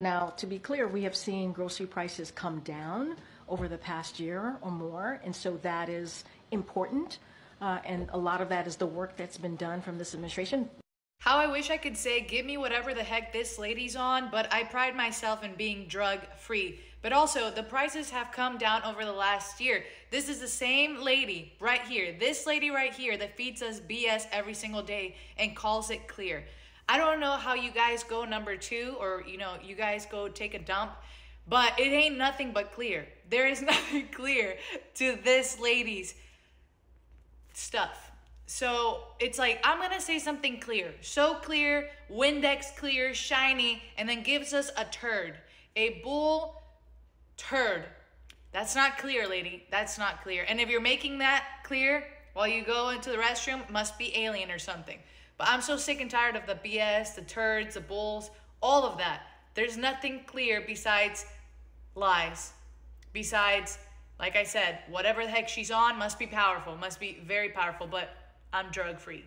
Now, to be clear, we have seen grocery prices come down over the past year or more, and so that is important. Uh, and a lot of that is the work that's been done from this administration. How I wish I could say, give me whatever the heck this lady's on, but I pride myself in being drug free. But also, the prices have come down over the last year. This is the same lady right here, this lady right here that feeds us BS every single day and calls it clear. I don't know how you guys go number two or, you know, you guys go take a dump, but it ain't nothing but clear. There is nothing clear to this lady's stuff. So it's like, I'm gonna say something clear. So clear, Windex clear, shiny, and then gives us a turd. A bull turd. That's not clear, lady. That's not clear. And if you're making that clear while you go into the restroom, must be alien or something. But I'm so sick and tired of the BS, the turds, the bulls, all of that. There's nothing clear besides lies. Besides, like I said, whatever the heck she's on must be powerful, must be very powerful, but I'm drug free.